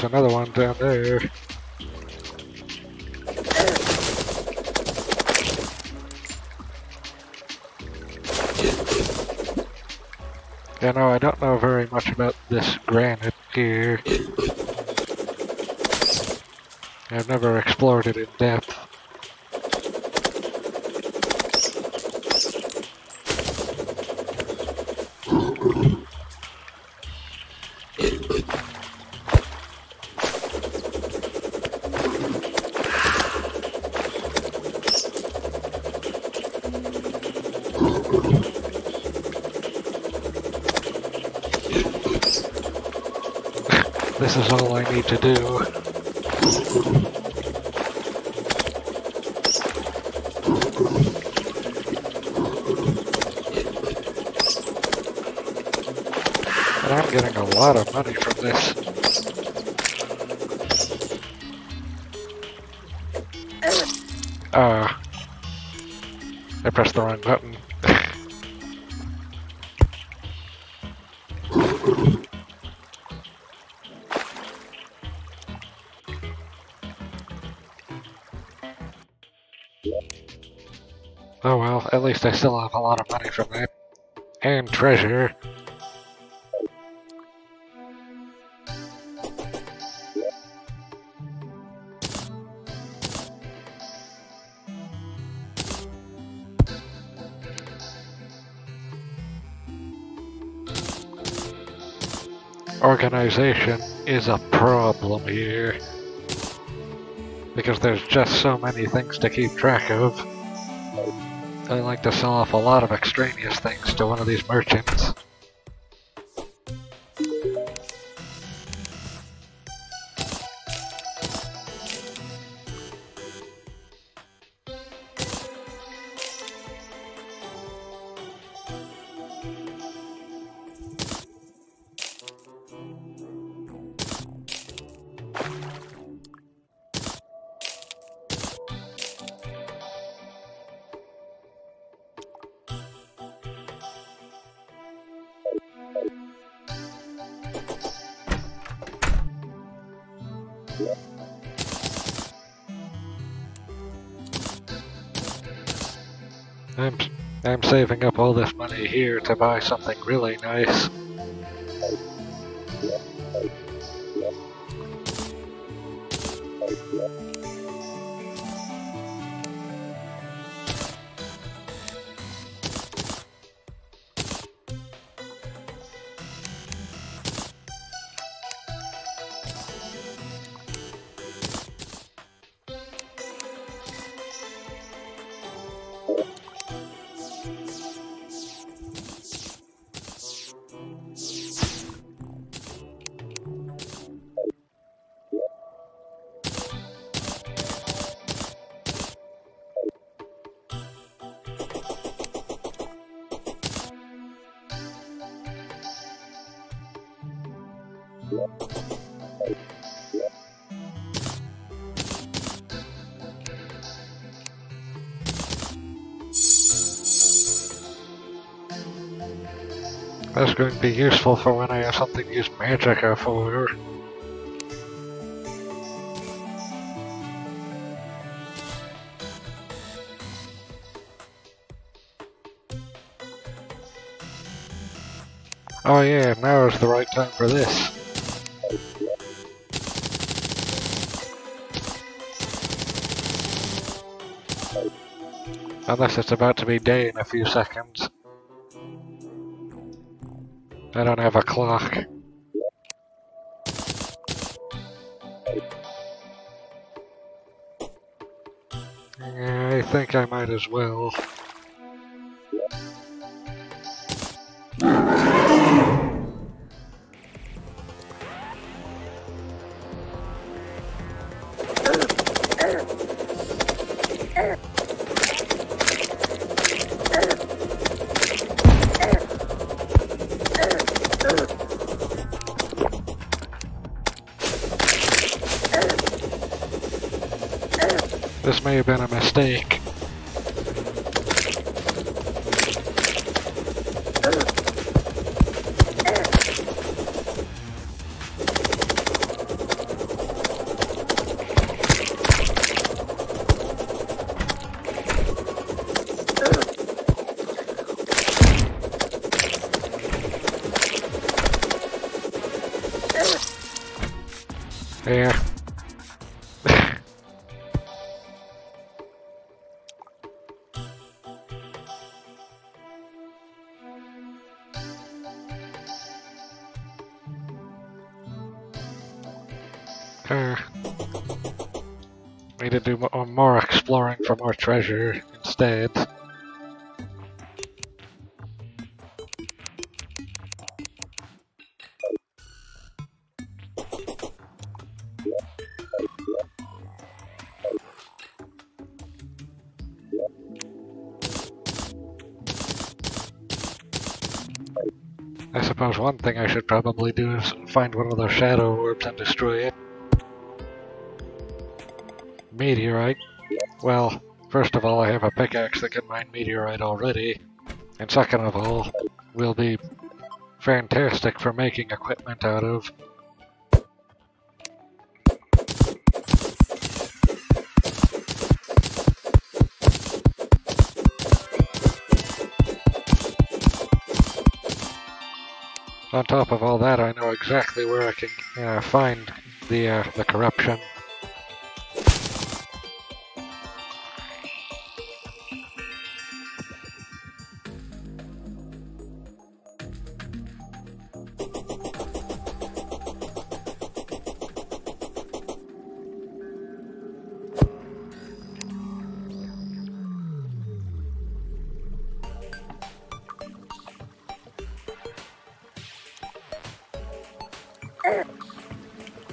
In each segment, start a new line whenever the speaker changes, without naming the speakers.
there's another one down there. You know, I don't know very much about this granite here. I've never explored it in depth. This is all I need to do. I'm getting a lot of money from this. Uh, I pressed the wrong button. Oh well, at least I still have a lot of money from that. And treasure. Organization is a problem here. Because there's just so many things to keep track of. I like to sell off a lot of extraneous things to one of these merchants. I'm I'm saving up all this money here to buy something really nice. That's going to be useful for when I have something to use Magicka uh, for. Oh yeah, now is the right time for this. Unless it's about to be day in a few seconds. I don't have a clock. I think I might as well. This may have been a mistake. Okay. Need to do uh, more exploring for more treasure instead. I suppose one thing I should probably do is find one of those shadow orbs and destroy it. Meteorite. Well, first of all, I have a pickaxe that can mine meteorite already. And second of all, will be fantastic for making equipment out of. On top of all that, I know exactly where I can uh, find the uh, the corruption.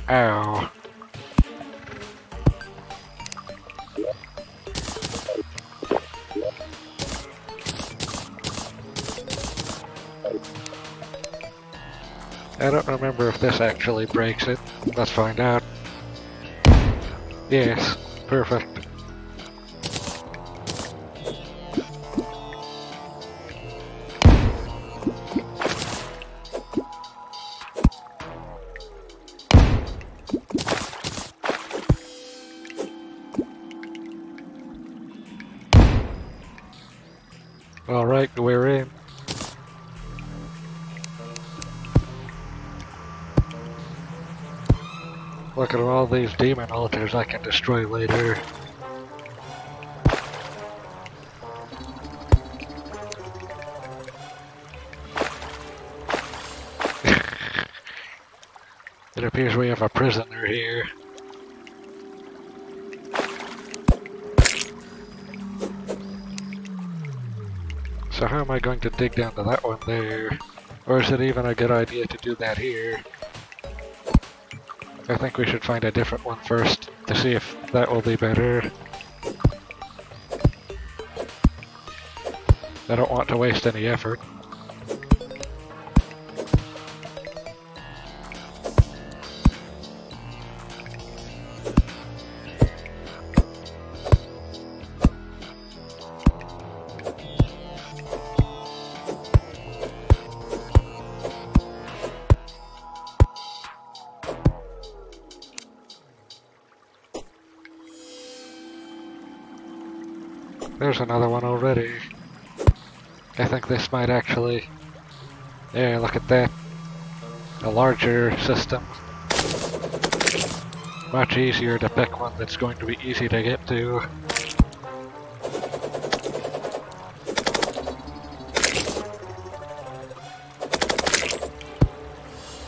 Ow. I don't remember if this actually breaks it. Let's find out. Yes, perfect. Look at all these demon altars I can destroy later. it appears we have a prisoner here. So how am I going to dig down to that one there? Or is it even a good idea to do that here? I think we should find a different one first to see if that will be better. I don't want to waste any effort. There's another one already. I think this might actually... Yeah, look at that. A larger system. Much easier to pick one that's going to be easy to get to.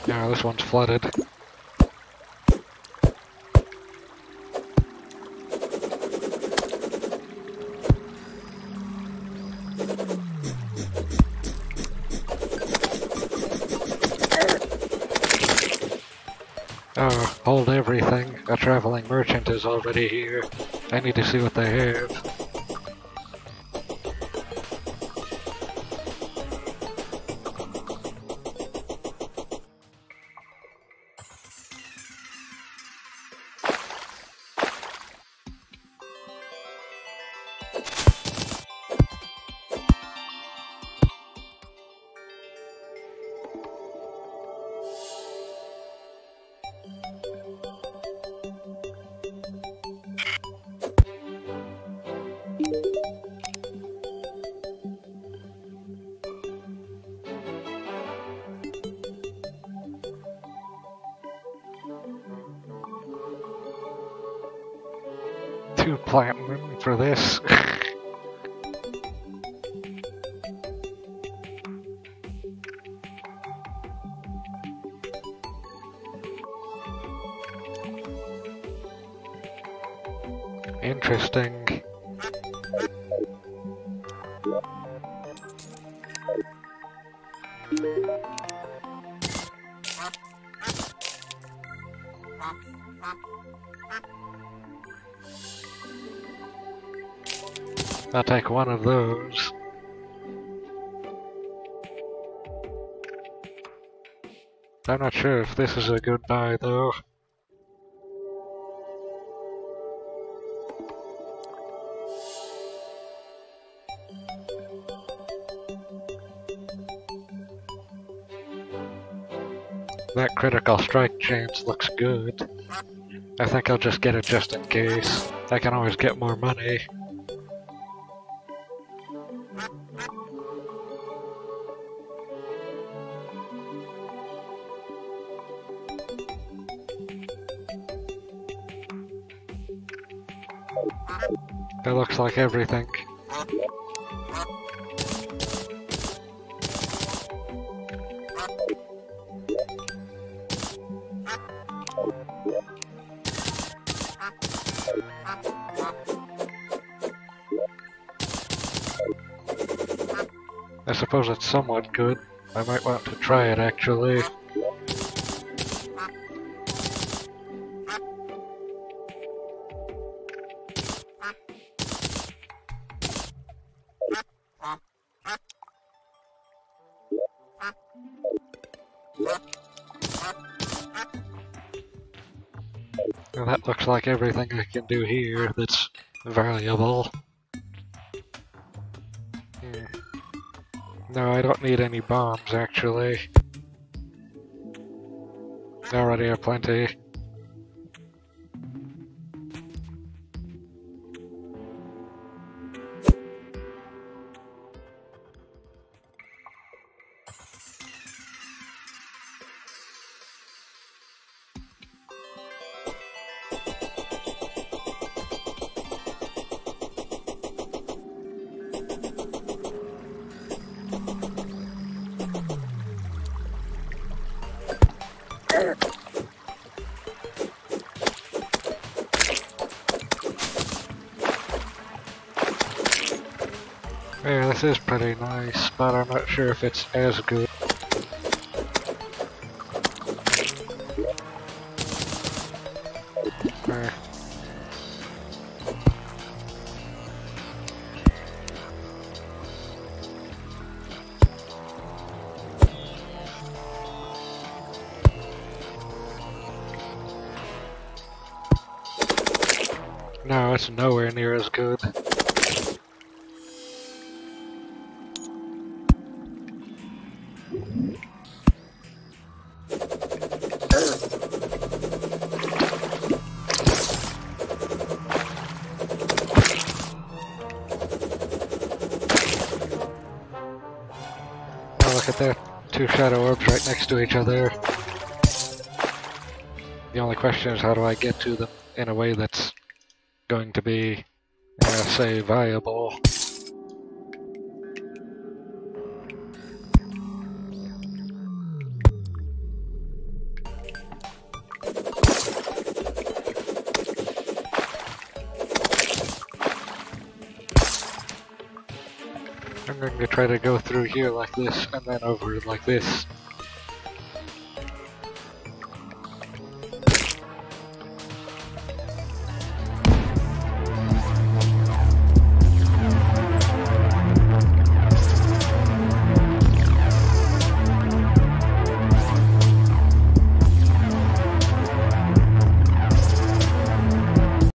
Yeah, this one's flooded. Traveling merchant is already here. I need to see what they have. Platinum for this. Interesting. I'll take one of those. I'm not sure if this is a good buy though. That critical strike chance looks good. I think I'll just get it just in case. I can always get more money. That looks like everything. I suppose it's somewhat good. I might want to try it actually. That looks like everything I can do here that's valuable. No, I don't need any bombs, actually. Already have plenty. This is pretty nice, but I'm not sure if it's as good. No, it's nowhere near as good. At that. Two shadow orbs right next to each other. The only question is how do I get to them in a way that's going to be, uh, say, viable. I'm going to try to go through here like this, and then over like this.